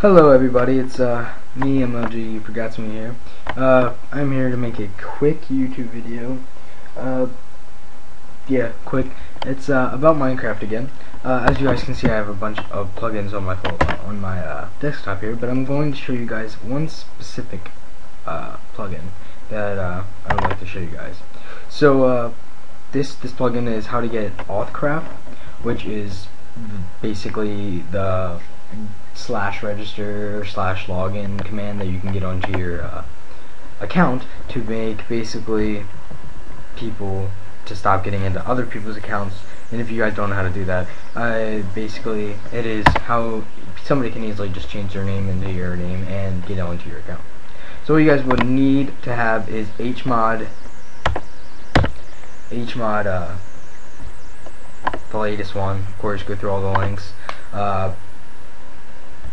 Hello everybody, it's uh, me MLG you Forgot Me here. Uh, I'm here to make a quick YouTube video. Uh, yeah, quick. It's uh, about Minecraft again. Uh, as you guys can see, I have a bunch of plugins on my on my uh, desktop here, but I'm going to show you guys one specific uh, plugin that uh, I would like to show you guys. So uh, this this plugin is how to get Authcraft, which is basically the slash register slash login command that you can get onto your uh, account to make basically people to stop getting into other people's accounts. And if you guys don't know how to do that uh, basically it is how somebody can easily just change their name into your name and get onto your account. So what you guys would need to have is hmod hmod uh, the latest one. Of course go through all the links. Uh,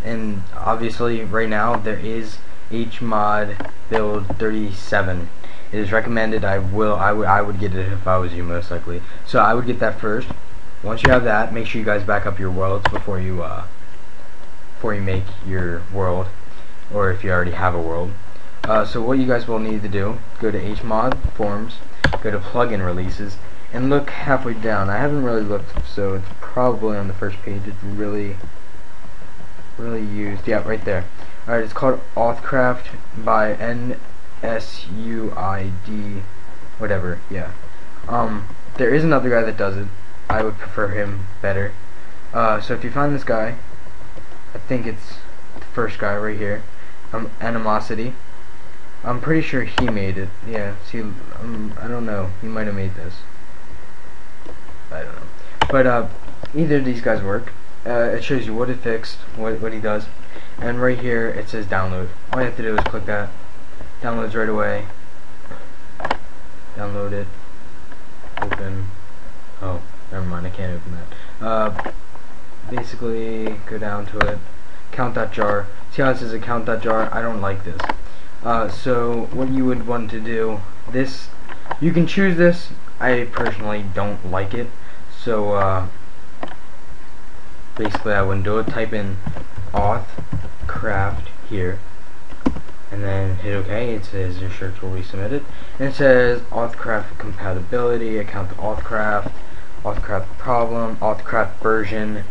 and obviously right now there is HMod build 37 it is recommended I will I would I would get it if I was you most likely. So I would get that first. Once you have that make sure you guys back up your worlds before you uh, before you make your world or if you already have a world. Uh, so what you guys will need to do go to HMod forms go to plugin releases and look halfway down. I haven't really looked so it's probably on the first page. It's really really used. Yeah, right there. Alright, it's called Authcraft by N-S-U-I-D whatever, yeah. Um, there is another guy that does it. I would prefer him better. Uh, so if you find this guy, I think it's the first guy right here, um, Animosity. I'm pretty sure he made it. Yeah, see, um, I don't know. He might have made this. I don't know. But, uh, either of these guys work uh, it shows you what it fixed, what, what he does, and right here it says download. All you have to do is click that, downloads right away, download it, open, oh, never mind, I can't open that. Uh, basically, go down to it, count.jar, see how it says account.jar, I don't like this. Uh, so, what you would want to do, this, you can choose this, I personally don't like it, so, uh, basically I it. Type in auth craft here and then hit OK. It says your search will be submitted. And it says authcraft compatibility, account authcraft, authcraft problem, authcraft version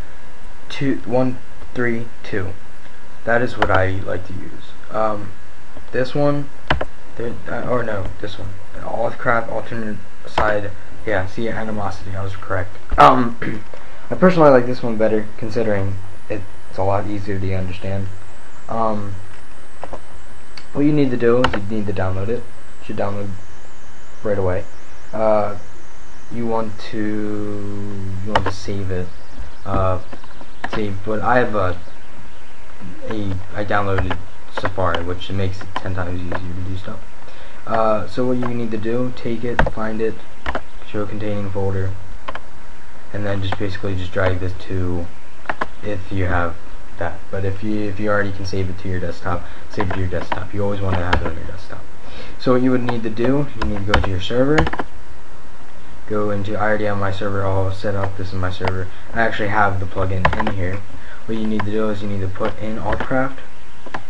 two one three two. That is what I like to use. Um, this one, uh, or no, this one, authcraft alternate side. Yeah, see animosity. I was correct. Um. I personally like this one better, considering it's a lot easier to understand. Um, what you need to do is you need to download it. You should download right away. Uh, you want to you want to save it. Uh, save, but I have a a I downloaded Safari, which makes it ten times easier to do stuff. Uh, so what you need to do, take it, find it, show containing folder, and then just basically just drag this to if you have that. But if you if you already can save it to your desktop save it to your desktop. You always want to have it on your desktop. So what you would need to do you need to go to your server. Go into I already have my server all set up. This is my server. I actually have the plugin in here. What you need to do is you need to put in Authcraft.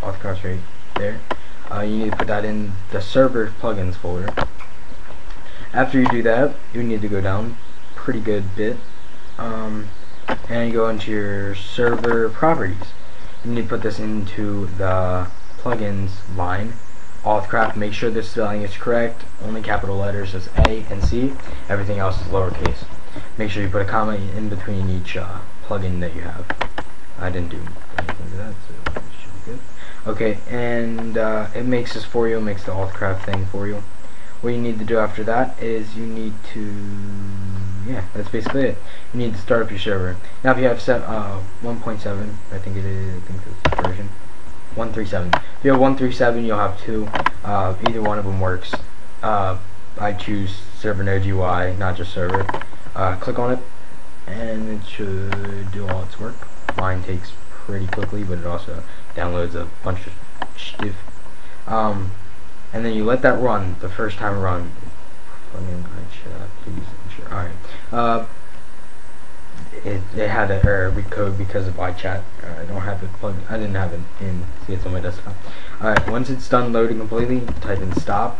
Authcraft right there. Uh, you need to put that in the server plugins folder. After you do that you need to go down pretty good bit um, and you go into your server properties. You need to put this into the plugins line. Authcraft, make sure the spelling is correct. Only capital letters is A and C. Everything else is lowercase. Make sure you put a comma in between each uh, plugin that you have. I didn't do anything to that, so it should be good. Okay, and uh, it makes this for you. Makes the Authcraft thing for you. What you need to do after that is you need to yeah, that's basically it. You need to start up your server. Now if you have set, uh, 1.7, I think it is, I think it's version, 137. If you have 137, you'll have two. Uh, either one of them works. Uh, I choose server nogui, not just server. Uh, click on it, and it should do all its work. Mine takes pretty quickly, but it also downloads a bunch of stuff. Um, and then you let that run the first time run. please Alright. Uh, it, had an error code because of iChat. I don't have it plugged. I didn't have it in. See, it's on my desktop. All right. Once it's done loading completely, type in stop,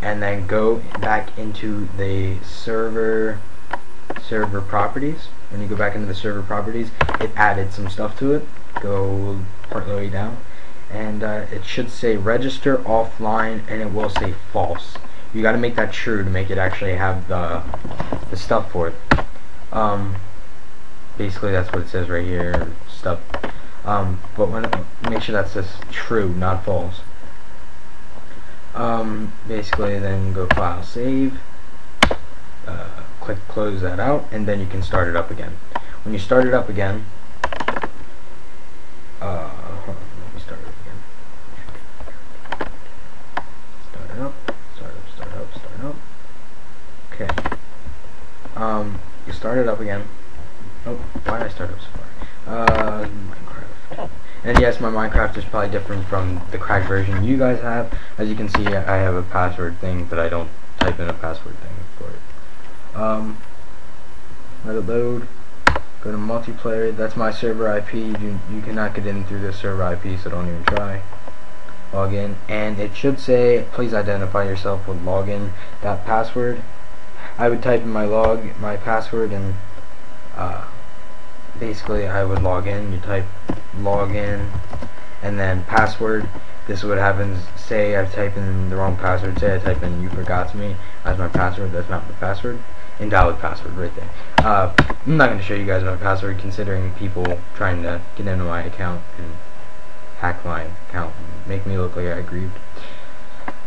and then go back into the server server properties. When you go back into the server properties, it added some stuff to it. Go part way down, and uh, it should say register offline, and it will say false. You got to make that true to make it actually have the the stuff for it. Um, basically, that's what it says right here. Stuff. Um, but when make sure that says true, not false. Um, basically, then go file save. Uh, click close that out, and then you can start it up again. When you start it up again, uh, let me start it up again. Start it up, start up, start up, start up. Okay. Um, you start it up again. Oh, why did I start up so far? Uh, Minecraft. And yes, my Minecraft is probably different from the cracked version you guys have. As you can see, I have a password thing, but I don't type in a password thing for it. Um, let it load. Go to multiplayer. That's my server IP. You, you cannot get in through this server IP, so don't even try. Login, and it should say, please identify yourself with login. That password. I would type in my log, my password, and uh, basically I would log in. You type login, and then password. This is what happens. Say I type in the wrong password. Say I type in you forgot me as my password. That's not my password. Invalid password right there. Uh, I'm not going to show you guys my password considering people trying to get into my account and hack my account and make me look like I grieved.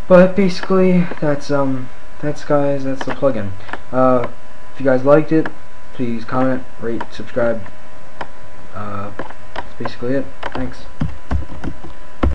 But basically, that's um, that's guys, that's the plugin. Uh, if you guys liked it, please comment, rate, subscribe. Uh, that's basically it. Thanks.